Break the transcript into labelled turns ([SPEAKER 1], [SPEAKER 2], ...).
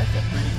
[SPEAKER 1] That's it.